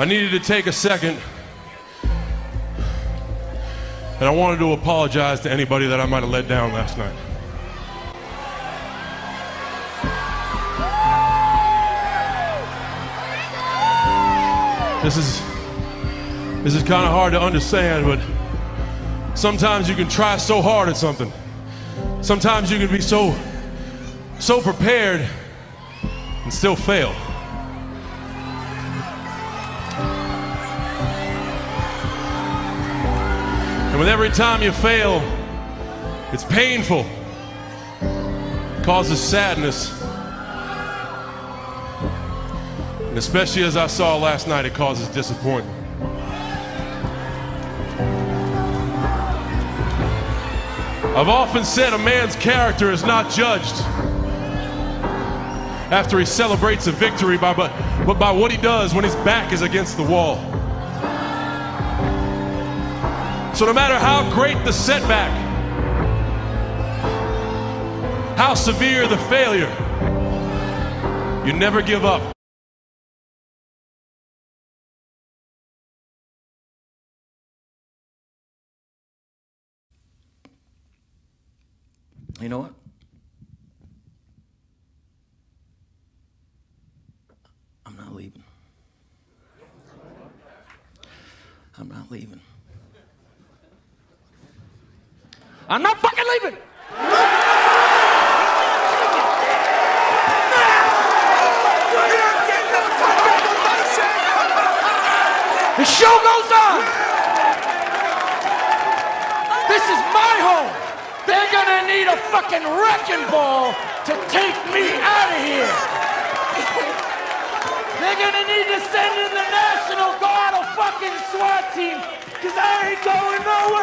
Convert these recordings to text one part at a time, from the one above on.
I needed to take a second. And I wanted to apologize to anybody that I might have let down last night. This is this is kind of hard to understand, but sometimes you can try so hard at something. Sometimes you can be so so prepared and still fail. And with every time you fail, it's painful. It causes sadness. And especially as I saw last night, it causes disappointment. I've often said a man's character is not judged after he celebrates a victory, by, but, but by what he does when his back is against the wall. So, no matter how great the setback, how severe the failure, you never give up. You know what? I'm not leaving. I'm not leaving. I'm not fucking leaving. The show goes on. This is my home. They're gonna need a fucking wrecking ball to take me out of here. They're gonna need to send in the National Guard a fucking SWAT team, cause I ain't going nowhere.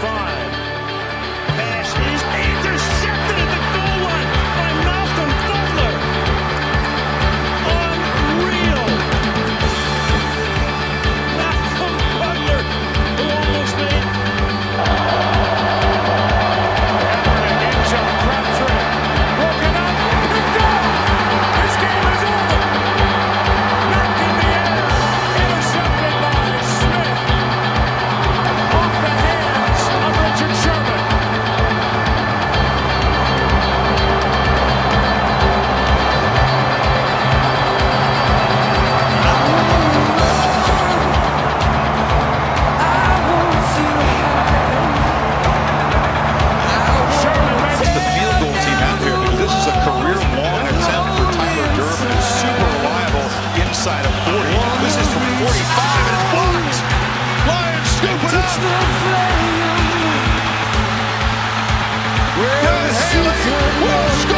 35. Scoop it up. Brad Haley will score.